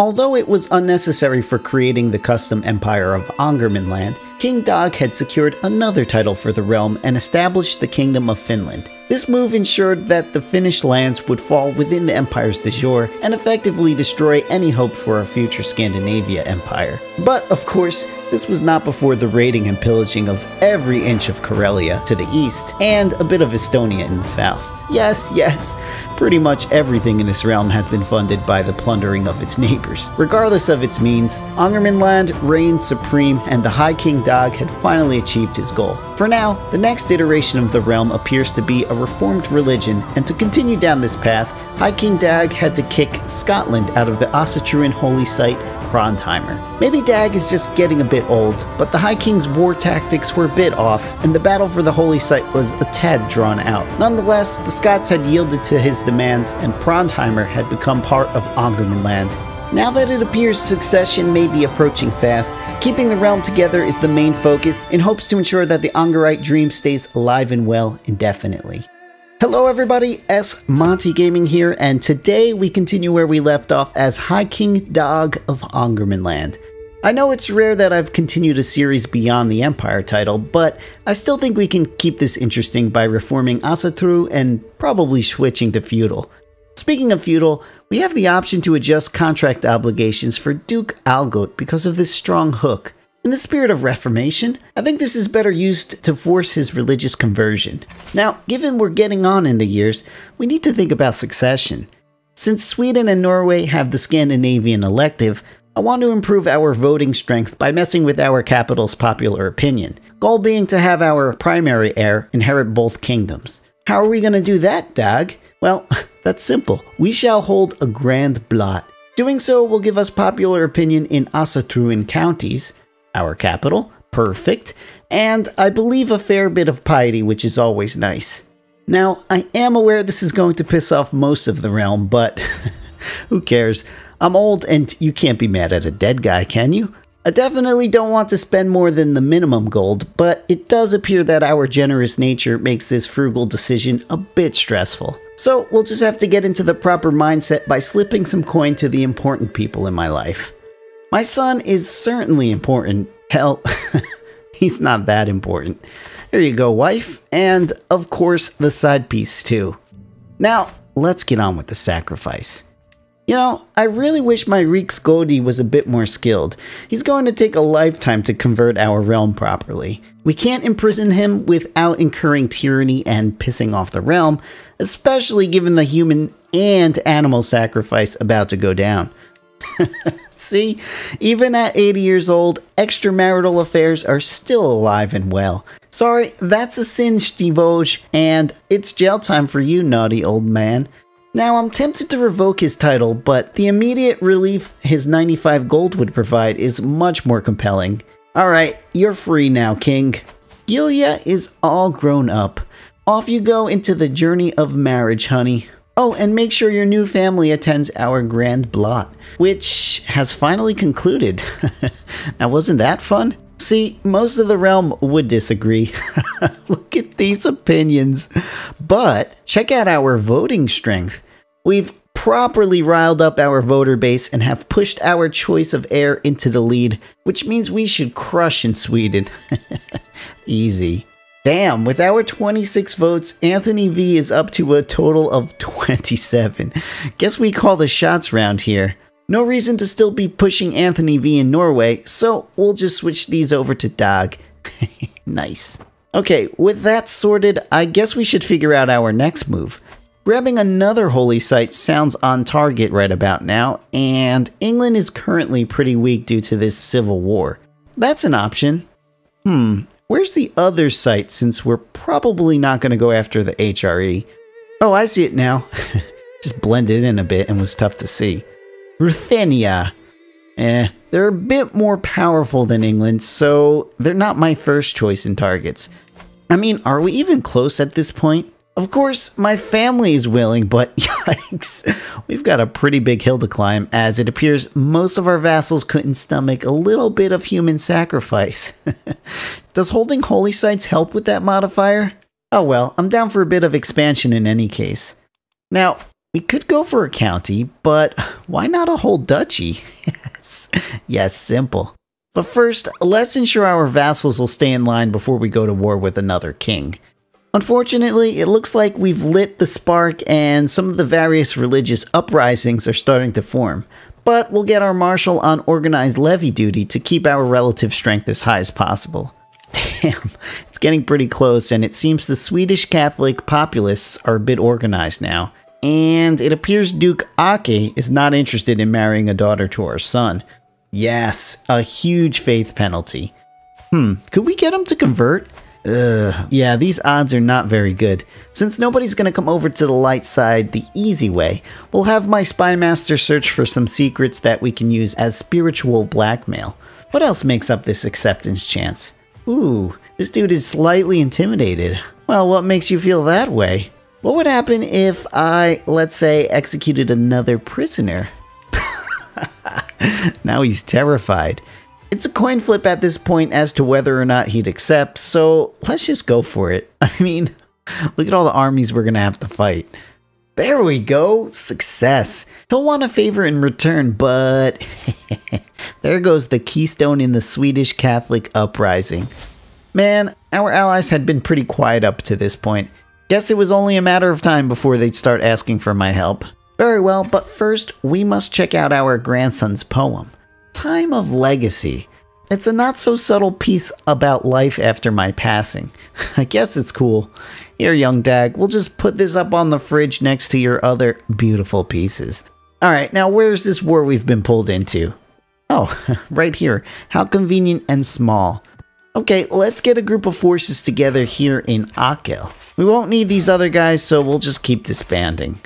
Although it was unnecessary for creating the custom empire of Angermanland, King Dag had secured another title for the realm and established the Kingdom of Finland. This move ensured that the Finnish lands would fall within the empire's de jure and effectively destroy any hope for a future Scandinavia empire. But, of course, this was not before the raiding and pillaging of every inch of Karelia to the east and a bit of Estonia in the south. Yes, yes, pretty much everything in this realm has been funded by the plundering of its neighbors. Regardless of its means, Angermanland reigned supreme and the High King Dag had finally achieved his goal. For now, the next iteration of the realm appears to be a reformed religion, and to continue down this path, High King Dag had to kick Scotland out of the Asatruan holy site Krondheimer. Maybe Dag is just getting a bit old, but the High King's war tactics were a bit off, and the battle for the holy site was a tad drawn out. Nonetheless, the Scots had yielded to his demands, and Prondheimer had become part of Angermanland. Now that it appears succession may be approaching fast, keeping the realm together is the main focus in hopes to ensure that the Angerite dream stays alive and well indefinitely. Hello everybody, Smonte Gaming here, and today we continue where we left off as High King Dag of Angermanland. I know it's rare that I've continued a series beyond the Empire title, but I still think we can keep this interesting by reforming Asatru and probably switching to Feudal. Speaking of Feudal, we have the option to adjust contract obligations for Duke Algot because of this strong hook. In the spirit of reformation, I think this is better used to force his religious conversion. Now, given we're getting on in the years, we need to think about succession. Since Sweden and Norway have the Scandinavian elective, I want to improve our voting strength by messing with our capital's popular opinion, goal being to have our primary heir inherit both kingdoms. How are we going to do that, Dag? Well, that's simple. We shall hold a grand blot. Doing so will give us popular opinion in Asatruan counties, our capital, perfect, and I believe a fair bit of piety, which is always nice. Now, I am aware this is going to piss off most of the realm, but who cares? I'm old and you can't be mad at a dead guy, can you? I definitely don't want to spend more than the minimum gold, but it does appear that our generous nature makes this frugal decision a bit stressful. So we'll just have to get into the proper mindset by slipping some coin to the important people in my life. My son is certainly important. Hell, he's not that important. There you go, wife. And, of course, the side piece, too. Now, let's get on with the sacrifice. You know, I really wish my Reeks Godi was a bit more skilled. He's going to take a lifetime to convert our realm properly. We can't imprison him without incurring tyranny and pissing off the realm, especially given the human and animal sacrifice about to go down. See, even at 80 years old, extramarital affairs are still alive and well. Sorry, that's a sin, Stivoj, and it's jail time for you, naughty old man. Now, I'm tempted to revoke his title, but the immediate relief his 95 gold would provide is much more compelling. Alright, you're free now, King. Gilia is all grown up. Off you go into the journey of marriage, honey. Oh, and make sure your new family attends our grand blot, which has finally concluded. now, wasn't that fun? See, most of the realm would disagree. Look at these opinions. But check out our voting strength. We've properly riled up our voter base and have pushed our choice of heir into the lead, which means we should crush in Sweden. Easy. Damn, with our 26 votes, Anthony V is up to a total of 27. Guess we call the shots round here. No reason to still be pushing Anthony V in Norway, so we'll just switch these over to Dag. nice. Okay, with that sorted, I guess we should figure out our next move. Grabbing another holy site sounds on target right about now, and England is currently pretty weak due to this civil war. That's an option. Hmm, Where's the other site since we're probably not going to go after the HRE? Oh, I see it now. Just blended in a bit and was tough to see. Ruthenia. Eh, they're a bit more powerful than England, so they're not my first choice in targets. I mean, are we even close at this point? Of course, my family is willing, but yikes, we've got a pretty big hill to climb, as it appears most of our vassals couldn't stomach a little bit of human sacrifice. Does holding holy sites help with that modifier? Oh well, I'm down for a bit of expansion in any case. Now, We could go for a county, but why not a whole duchy? yes, yes, simple. But first, let's ensure our vassals will stay in line before we go to war with another king. Unfortunately, it looks like we've lit the spark and some of the various religious uprisings are starting to form. But we'll get our marshal on organized levy duty to keep our relative strength as high as possible. Damn, it's getting pretty close, and it seems the Swedish Catholic populists are a bit organized now. And it appears Duke Ake is not interested in marrying a daughter to our son. Yes, a huge faith penalty. Hmm, could we get him to convert? Ugh, yeah, these odds are not very good. Since nobody's gonna come over to the light side the easy way, we'll have my spy master search for some secrets that we can use as spiritual blackmail. What else makes up this acceptance chance? Ooh, this dude is slightly intimidated. Well, what makes you feel that way? What would happen if I, let's say, executed another prisoner? now he's terrified. It's a coin flip at this point as to whether or not he'd accept, so let's just go for it. I mean, look at all the armies we're gonna have to fight. There we go, success. He'll want a favor in return, but there goes the keystone in the Swedish Catholic uprising. Man, our allies had been pretty quiet up to this point. Guess it was only a matter of time before they'd start asking for my help. Very well, but first, we must check out our grandson's poem Time of Legacy. It's a not so subtle piece about life after my passing. I guess it's cool. Here, young Dag, we'll just put this up on the fridge next to your other beautiful pieces. Alright, now where's this war we've been pulled into? Oh, right here. How convenient and small. Okay, let's get a group of forces together here in Akel. We won't need these other guys, so we'll just keep disbanding.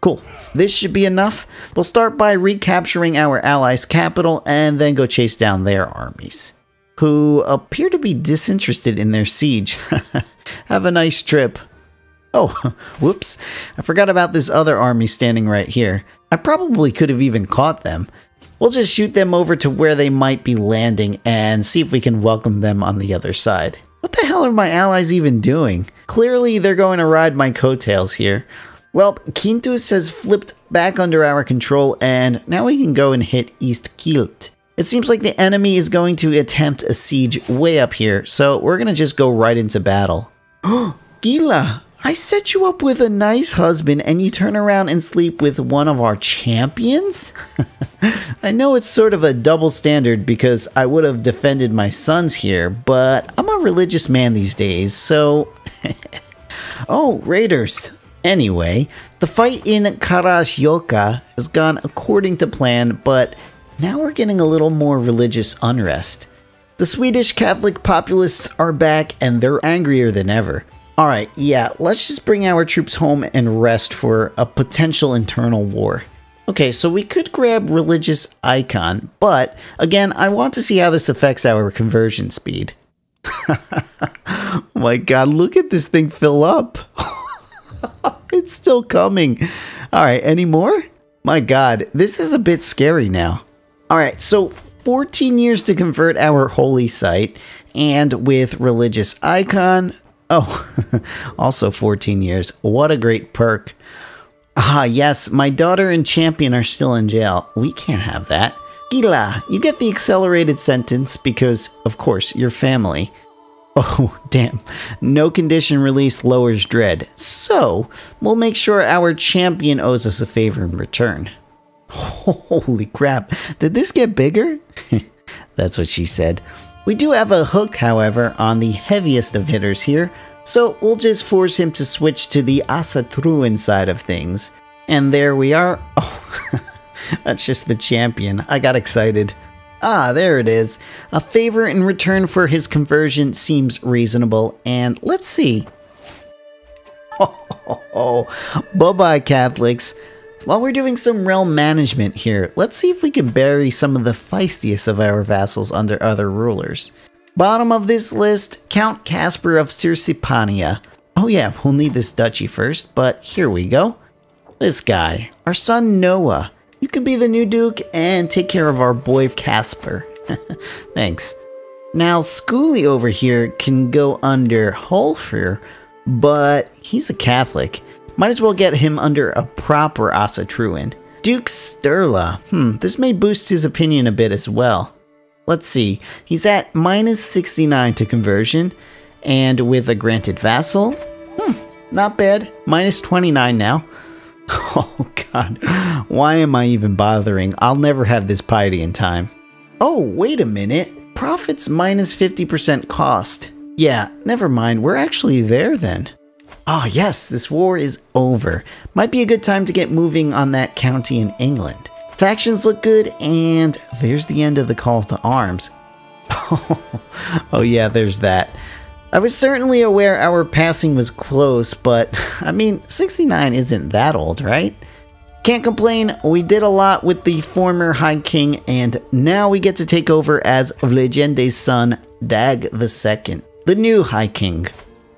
Cool. This should be enough. We'll start by recapturing our allies' capital and then go chase down their armies, who appear to be disinterested in their siege. Have a nice trip. Oh, whoops. I forgot about this other army standing right here. I probably could have even caught them. We'll just shoot them over to where they might be landing and see if we can welcome them on the other side. What the hell are my allies even doing? Clearly, they're going to ride my coattails here. Well, Quintus has flipped back under our control, and now we can go and hit East Kilt. It seems like the enemy is going to attempt a siege way up here, so we're to just go right into battle. Gila, I set you up with a nice husband and you turn around and sleep with one of our champions? I know it's sort of a double standard because I would have defended my sons here, but I'm a religious man these days, so... oh, raiders. Anyway, the fight in Karasjoka has gone according to plan, but now we're getting a little more religious unrest. The Swedish Catholic populists are back and they're angrier than ever. Alright, yeah, let's just bring our troops home and rest for a potential internal war. Okay, so we could grab religious icon, but again, I want to see how this affects our conversion speed. oh my god, look at this thing fill up. it's still coming. All right, any more? My god, this is a bit scary now. All right, so 14 years to convert our holy site, and with religious icon. Oh, also 14 years. What a great perk. Ah, yes, my daughter and champion are still in jail. We can't have that. Gila, you get the accelerated sentence because, of course, you're family. Oh, damn. No condition release lowers dread. So, we'll make sure our champion owes us a favor in return. Holy crap. Did this get bigger? That's what she said. We do have a hook, however, on the heaviest of hitters here, so we'll just force him to switch to the Asatruan side of things. And there we are. Oh, that's just the champion. I got excited. Ah, there it is. A favor in return for his conversion seems reasonable, and let's see. Oh, bye bye, Catholics. While we're doing some realm management here, let's see if we can bury some of the feistiest of our vassals under other rulers. Bottom of this list, Count Casper of Circipania. Oh yeah, we'll need this duchy first, but here we go. This guy, our son Noah. You can be the new Duke and take care of our boy Casper. Thanks. Now, Schooly over here can go under Holfer, but he's a Catholic. Might as well get him under a proper Asatruan. Duke Sturla. Hmm, this may boost his opinion a bit as well. Let's see. He's at minus 69 to conversion, and with a granted vassal, hmm, not bad. Minus 29 now. Oh god, why am I even bothering? I'll never have this piety in time. Oh, wait a minute. Profits minus 50% cost. Yeah, never mind. We're actually there then. Ah, oh, yes, this war is over. Might be a good time to get moving on that county in England. Factions look good, and there's the end of the call to arms. oh, yeah, there's that. I was certainly aware our passing was close, but I mean, 69 isn't that old, right? Can't complain, we did a lot with the former High King, and now we get to take over as Legende's son, Dag II, the new High King.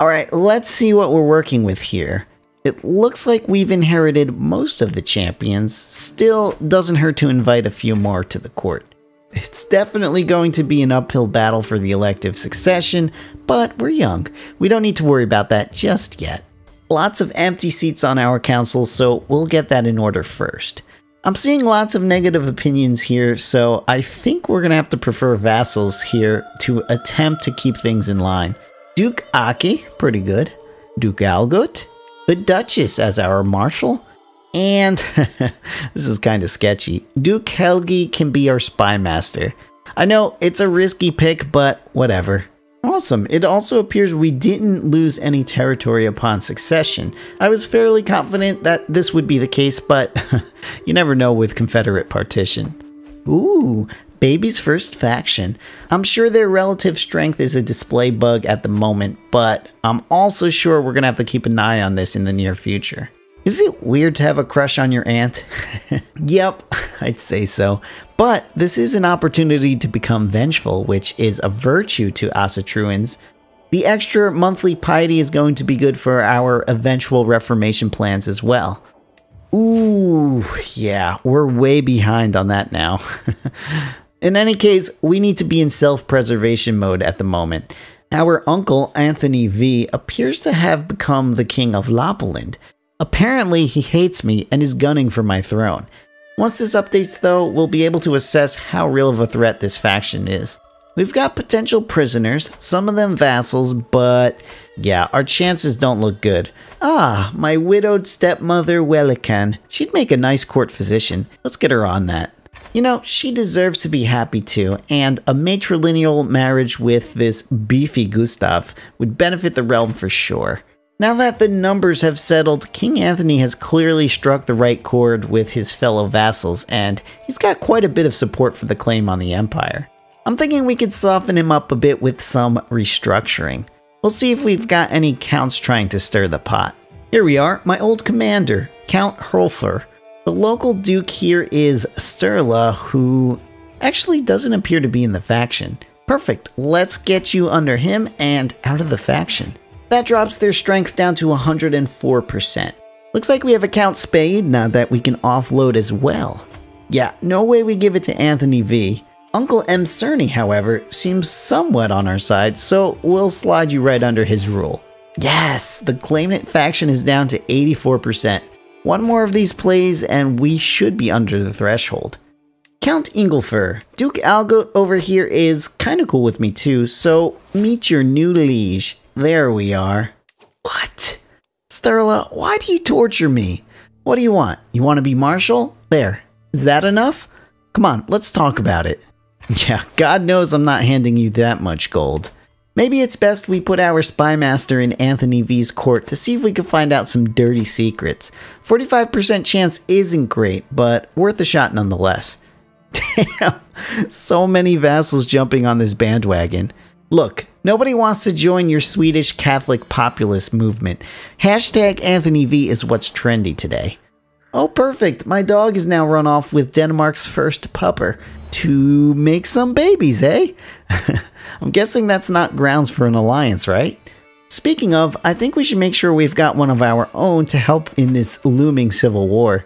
Alright, let's see what we're working with here. It looks like we've inherited most of the champions, still doesn't hurt to invite a few more to the court. It's definitely going to be an uphill battle for the elective succession, but we're young. We don't need to worry about that just yet. Lots of empty seats on our council, so we'll get that in order first. I'm seeing lots of negative opinions here, so I think we're going to have to prefer vassals here to attempt to keep things in line. Duke Aki, pretty good. Duke Algot, the Duchess as our marshal, and this is kind of sketchy. Duke Helgi can be our spy master. I know it's a risky pick, but whatever. Awesome. It also appears we didn't lose any territory upon succession. I was fairly confident that this would be the case, but you never know with Confederate partition. Ooh, Baby's first faction. I'm sure their relative strength is a display bug at the moment, but I'm also sure we're going to have to keep an eye on this in the near future. Is it weird to have a crush on your aunt? yep, I'd say so. But this is an opportunity to become vengeful, which is a virtue to Asatruans. The extra monthly piety is going to be good for our eventual reformation plans as well. Ooh, yeah, we're way behind on that now. in any case, we need to be in self-preservation mode at the moment. Our uncle, Anthony V, appears to have become the king of Lapoland, Apparently, he hates me and is gunning for my throne. Once this updates though, we'll be able to assess how real of a threat this faction is. We've got potential prisoners, some of them vassals, but yeah, our chances don't look good. Ah, my widowed stepmother Welikan. She'd make a nice court physician. Let's get her on that. You know, she deserves to be happy too, and a matrilineal marriage with this beefy Gustav would benefit the realm for sure. Now that the numbers have settled, King Anthony has clearly struck the right chord with his fellow vassals, and he's got quite a bit of support for the claim on the Empire. I'm thinking we could soften him up a bit with some restructuring. We'll see if we've got any counts trying to stir the pot. Here we are, my old commander, Count Hrolfr. The local duke here is Sturla, who actually doesn't appear to be in the faction. Perfect, let's get you under him and out of the faction. That drops their strength down to 104%. Looks like we have a Count Spade now that we can offload as well. Yeah, no way we give it to Anthony V. Uncle M. Cerny, however, seems somewhat on our side, so we'll slide you right under his rule. Yes, the claimant faction is down to 84%. One more of these plays and we should be under the threshold. Count Inglefur, Duke Algot over here is kinda cool with me too, so meet your new liege. There we are. What? Sturla, why do you torture me? What do you want? You want to be Marshal? There. Is that enough? Come on, let's talk about it. Yeah, God knows I'm not handing you that much gold. Maybe it's best we put our spy master in Anthony V's court to see if we can find out some dirty secrets. 45% chance isn't great, but worth a shot nonetheless. Damn, so many vassals jumping on this bandwagon. Look, nobody wants to join your Swedish Catholic populist movement. Hashtag Anthony V is what's trendy today. Oh, perfect. My dog is now run off with Denmark's first pupper to make some babies, eh? I'm guessing that's not grounds for an alliance, right? Speaking of, I think we should make sure we've got one of our own to help in this looming civil war.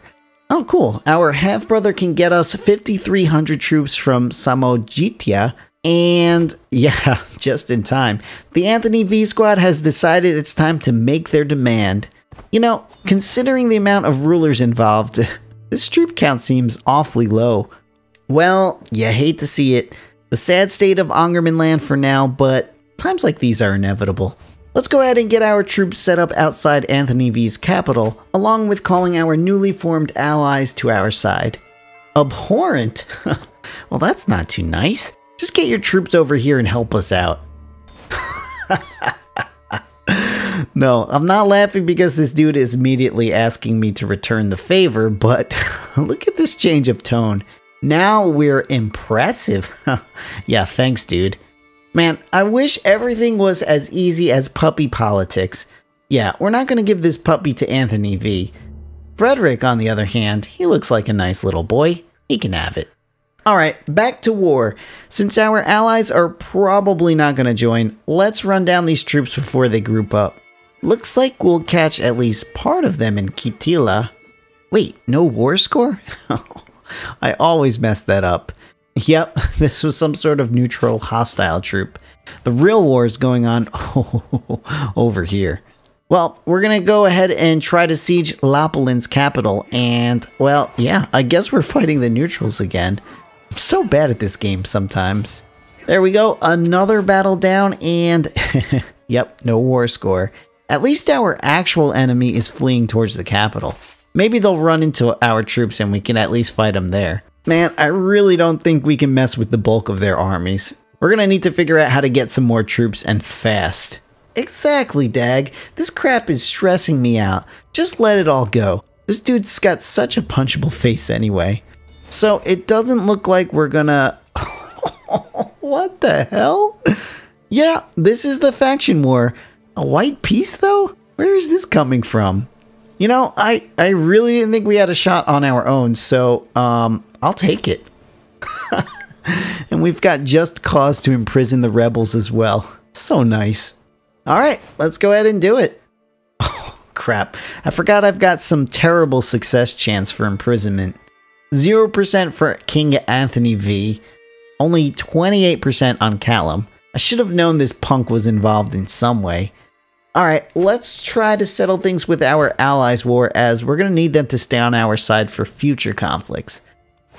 Oh, cool. Our half brother can get us 5,300 troops from Samogitia and yeah, just in time. The Anthony V squad has decided it's time to make their demand. You know, considering the amount of rulers involved, this troop count seems awfully low. Well, you hate to see it. The sad state of Angermanland for now, but times like these are inevitable. Let's go ahead and get our troops set up outside Anthony V's capital, along with calling our newly formed allies to our side. Abhorrent? well, that's not too nice. Just get your troops over here and help us out. no, I'm not laughing because this dude is immediately asking me to return the favor, but look at this change of tone. Now we're impressive. yeah, thanks, dude. Man, I wish everything was as easy as puppy politics. Yeah, we're not going to give this puppy to Anthony V. Frederick, on the other hand, he looks like a nice little boy. He can have it. Alright, back to war. Since our allies are probably not going to join, let's run down these troops before they group up. Looks like we'll catch at least part of them in Kitila. Wait, no war score? I always mess that up. Yep, this was some sort of neutral hostile troop. The real war is going on over here. Well, we're gonna go ahead and try to siege Lapolin's capital, and, well, yeah, I guess we're fighting the neutrals again. I'm so bad at this game sometimes. There we go, another battle down, and, yep, no war score. At least our actual enemy is fleeing towards the capital. Maybe they'll run into our troops and we can at least fight them there. Man, I really don't think we can mess with the bulk of their armies. We're gonna need to figure out how to get some more troops and fast. Exactly, Dag. This crap is stressing me out. Just let it all go. This dude's got such a punchable face anyway. So it doesn't look like we're gonna... what the hell? Yeah, this is the faction war. A white piece, though? Where is this coming from? You know, I, I really didn't think we had a shot on our own, so um, I'll take it. and we've got just cause to imprison the rebels as well. So nice. All right, let's go ahead and do it. Oh, crap. I forgot I've got some terrible success chance for imprisonment. 0% for King Anthony V. Only 28% on Callum. I should have known this punk was involved in some way. Alright, let's try to settle things with our allies war as we're going to need them to stay on our side for future conflicts.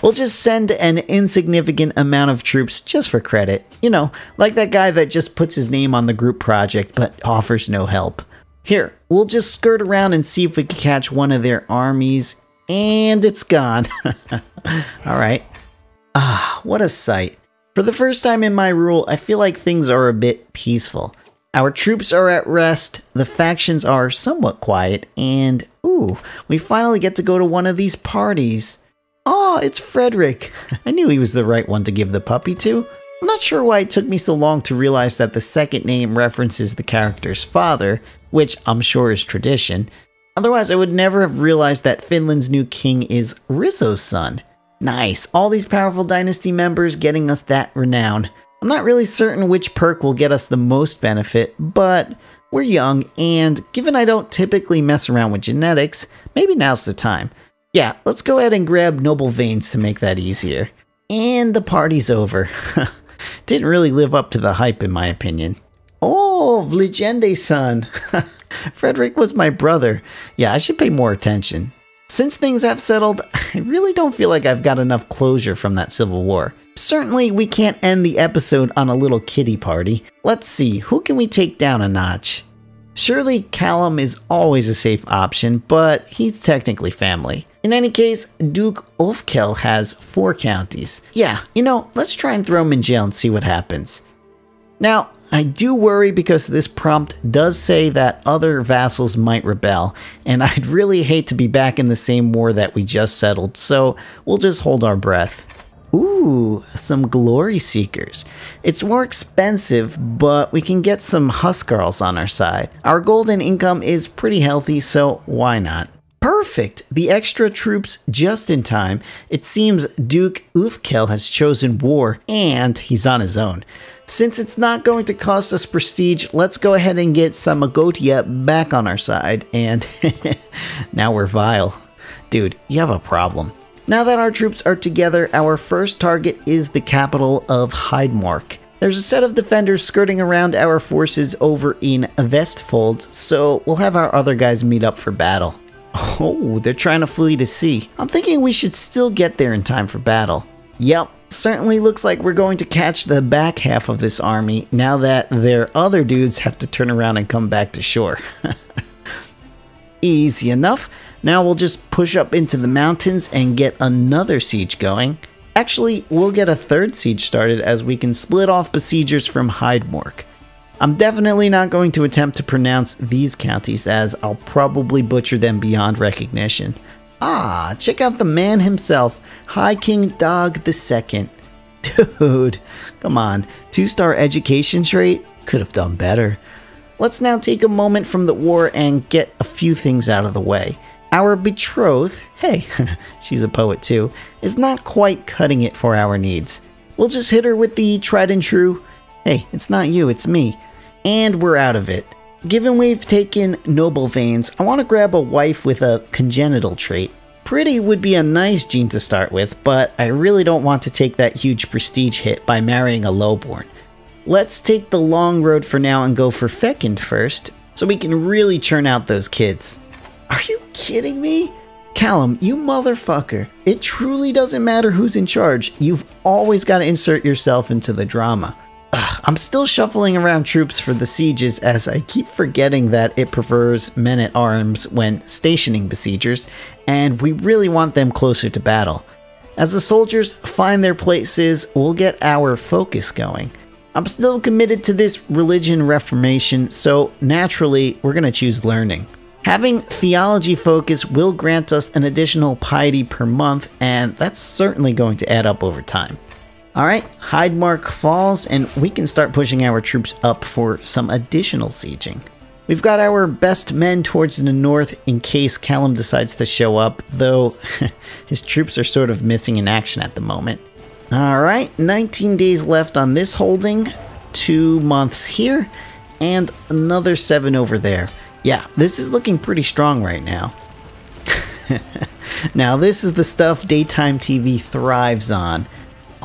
We'll just send an insignificant amount of troops just for credit. You know, like that guy that just puts his name on the group project but offers no help. Here, we'll just skirt around and see if we can catch one of their armies. And it's gone. Alright. Ah, what a sight. For the first time in my rule, I feel like things are a bit peaceful. Our troops are at rest, the factions are somewhat quiet, and ooh, we finally get to go to one of these parties. Oh, it's Frederick. I knew he was the right one to give the puppy to. I'm not sure why it took me so long to realize that the second name references the character's father, which I'm sure is tradition. Otherwise, I would never have realized that Finland's new king is Rizzo's son. Nice, all these powerful dynasty members getting us that renown. I'm not really certain which perk will get us the most benefit, but we're young, and given I don't typically mess around with genetics, maybe now's the time. Yeah, let's go ahead and grab Noble Veins to make that easier. And the party's over. Didn't really live up to the hype in my opinion. Oh, Vligende son. Frederick was my brother. Yeah, I should pay more attention. Since things have settled, I really don't feel like I've got enough closure from that civil war. Certainly, we can't end the episode on a little kitty party. Let's see, who can we take down a notch? Surely Callum is always a safe option, but he's technically family. In any case, Duke Ulfkel has four counties. Yeah, you know, let's try and throw him in jail and see what happens. Now, I do worry because this prompt does say that other vassals might rebel, and I'd really hate to be back in the same war that we just settled, so we'll just hold our breath. Ooh, some Glory Seekers. It's more expensive, but we can get some Huskarls on our side. Our golden income is pretty healthy, so why not? Perfect! The extra troops just in time. It seems Duke Ulfkel has chosen war, and he's on his own. Since it's not going to cost us prestige, let's go ahead and get Samogitia back on our side, and now we're vile. Dude, you have a problem. Now that our troops are together, our first target is the capital of Heidmark. There's a set of defenders skirting around our forces over in Vestfold, so we'll have our other guys meet up for battle. Oh, they're trying to flee to sea. I'm thinking we should still get there in time for battle. Yep, certainly looks like we're going to catch the back half of this army now that their other dudes have to turn around and come back to shore. Easy enough. Now we'll just push up into the mountains and get another siege going. Actually, we'll get a third siege started as we can split off besiegers from Heidmork. I'm definitely not going to attempt to pronounce these counties as I'll probably butcher them beyond recognition. Ah, check out the man himself, High King Dag II. Dude, come on, two star education trait? Could have done better. Let's now take a moment from the war and get a few things out of the way. Our betrothed, hey, she's a poet too, is not quite cutting it for our needs. We'll just hit her with the tried and true, hey, it's not you, it's me. And we're out of it. Given we've taken noble veins, I want to grab a wife with a congenital trait. Pretty would be a nice gene to start with, but I really don't want to take that huge prestige hit by marrying a lowborn. Let's take the long road for now and go for Fecund first, so we can really churn out those kids. Are you kidding me? Callum, you motherfucker. It truly doesn't matter who's in charge. You've always got to insert yourself into the drama. I'm still shuffling around troops for the sieges as I keep forgetting that it prefers men at arms when stationing besiegers, and we really want them closer to battle. As the soldiers find their places, we'll get our focus going. I'm still committed to this religion reformation, so naturally, we're going to choose learning. Having theology focus will grant us an additional piety per month, and that's certainly going to add up over time. Alright, Heidmark falls, and we can start pushing our troops up for some additional sieging. We've got our best men towards the north in case Callum decides to show up, though his troops are sort of missing in action at the moment. Alright, 19 days left on this holding, 2 months here, and another 7 over there. Yeah, this is looking pretty strong right now. now, this is the stuff daytime TV thrives on.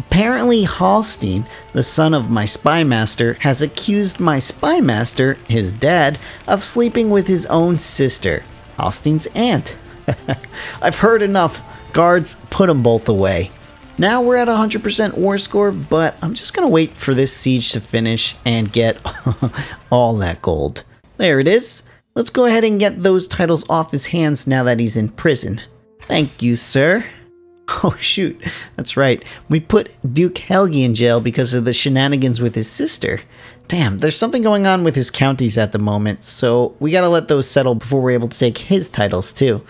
Apparently, Hallstein, the son of my spymaster, has accused my spymaster, his dad, of sleeping with his own sister, Hallstein's aunt. I've heard enough. Guards, put them both away. Now we're at 100% war score, but I'm just going to wait for this siege to finish and get all that gold. There it is. Let's go ahead and get those titles off his hands now that he's in prison. Thank you, sir. Oh shoot, that's right. We put Duke Helgi in jail because of the shenanigans with his sister. Damn, there's something going on with his counties at the moment, so we gotta let those settle before we're able to take his titles too.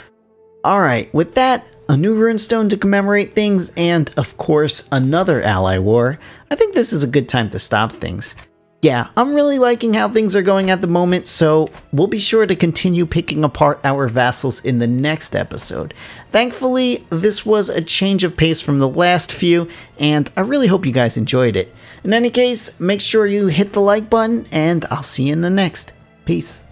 Alright, with that, a new runestone to commemorate things, and of course, another ally war, I think this is a good time to stop things yeah, I'm really liking how things are going at the moment, so we'll be sure to continue picking apart our vassals in the next episode. Thankfully, this was a change of pace from the last few, and I really hope you guys enjoyed it. In any case, make sure you hit the like button, and I'll see you in the next. Peace.